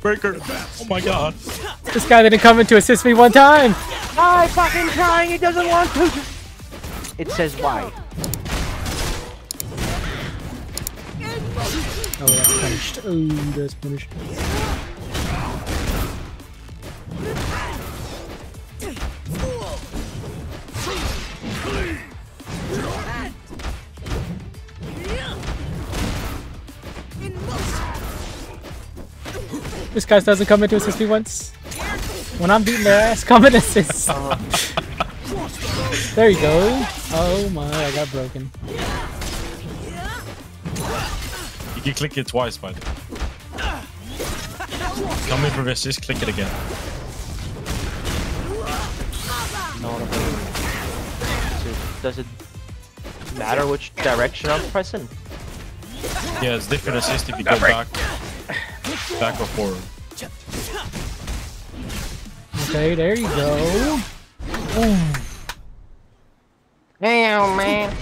Breaker. Oh my god. This guy didn't come in to assist me one time. I fucking trying. He doesn't want to. It says why. Oh, that's punished. Oh, that's punished. This guy doesn't come in to assist me once. When I'm beating their ass, come and assist. there you go. Oh my, I got broken. You can click it twice, but come in for this. Just click it again. Does it matter which direction I'm pressing? Yeah, it's different assist if you go back, back or forward. Okay, there you go. Damn, man.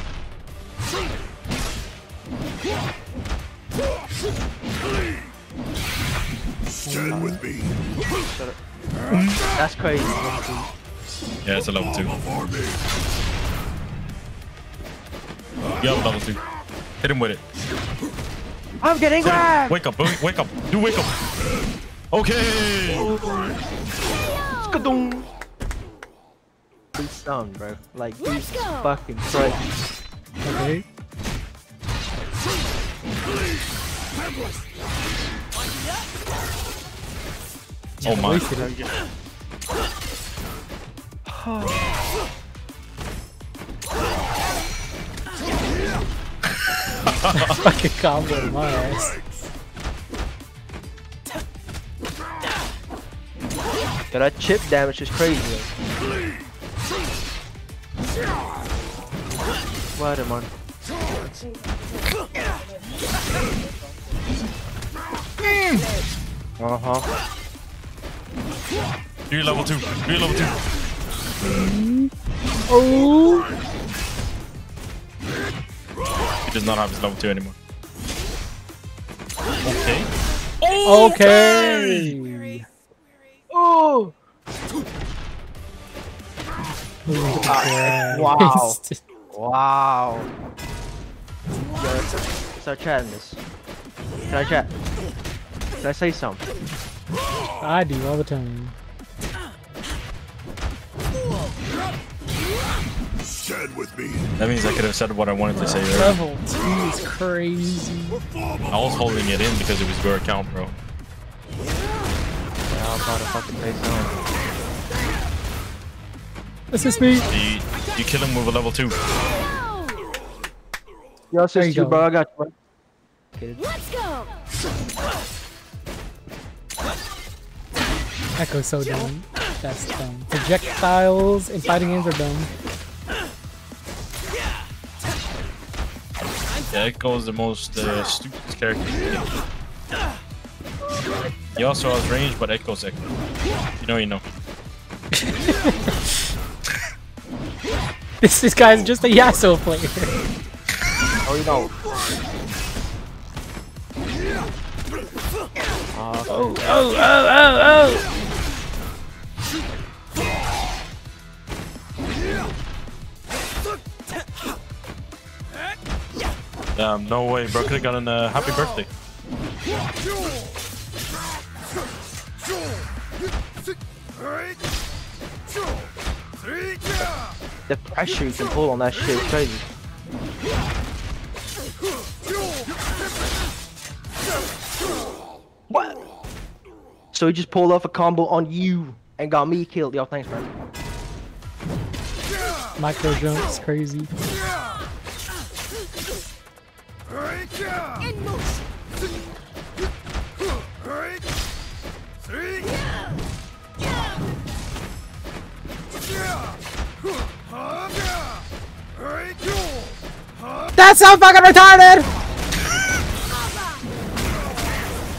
Stand with me. That's crazy. Yeah, it's a level two. You have a level two. Hit him with it. I'm getting grabbed. Wake up, wake wake up. Do wake up. Okay. Skadung. Please stun, bro. Like, these fucking crazy. Okay. Oh my. Fucking combo in my ass. Yeah, that chip damage is crazy. What am I? Uh huh. Do your level two. Do your level two. Oh! He does not have his level two anymore. Okay. Oh, okay! Oh! Wow. Wow. Yo, let's, let's start chatting this. Can I chat? Can I say something? I do all the time. Stand with me. That means I could have said what I wanted to say earlier. Level 2 is crazy. I was holding it in because it was your account, bro. Yeah, I'm about to fucking say something. Assist me. You, you kill him with a level two. Yo, There you sister, bro, I got you, bro. Let's go. Ekko's so dumb. That's dumb. Projectiles and fighting games are dumb. Yeah, Ekko's the most uh, stupid character. He also has range, but Ekko's Ekko. You know, you know. This, this guy's just a Yasuo player. Oh, you know. Uh, Oh, oh, oh, oh, Damn, no way, bro. Could have gotten a happy birthday. the pressure you can pull on that shit is crazy. What? So he just pulled off a combo on you and got me killed. Yo, thanks, man. oh. Micro jumps, crazy. In motion. That's so fucking retarded!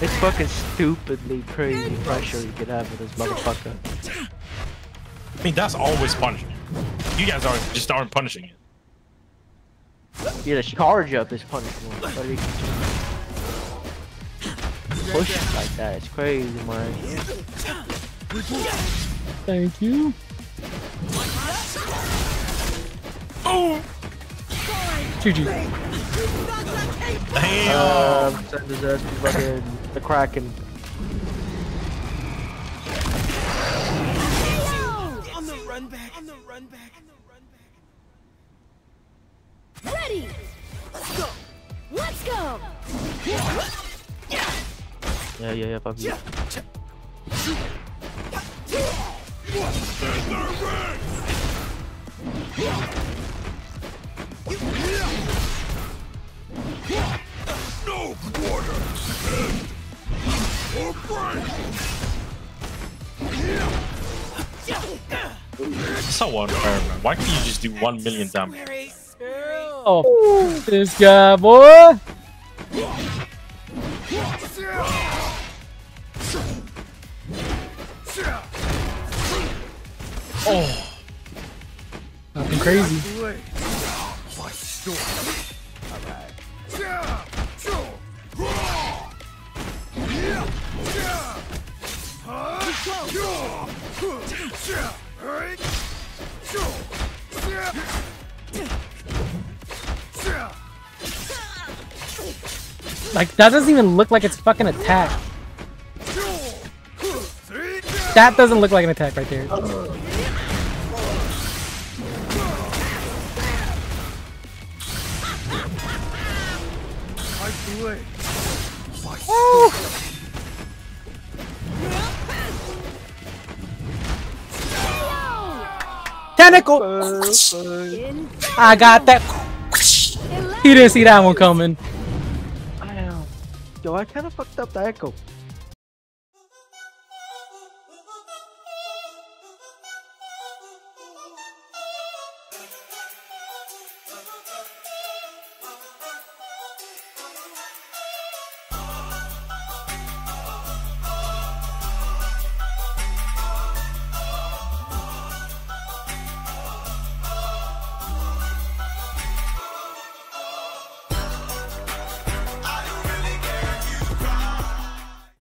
It's fucking stupidly crazy pressure you could have with this motherfucker. I mean, that's always punishment. You guys are just aren't punishing it. Yeah, the charge up is punishable. But you push it like that, it's crazy, man. Thank you. Oh, GG. damn. Um, send his ass to fucking the Kraken. On the run back. On the run back. On the run back. Ready! Let's go! Yeah, yeah, yeah, fuck you. No quarter. Or break. So unfair, man. Why can't you just do one million damage? Oh, this guy, boy. Oh, Nothing crazy. Like, that doesn't even look like it's fucking attack. That doesn't look like an attack right there. Tentacle! I got that. He didn't see that one coming. Yo, I kinda fucked up the Ekko.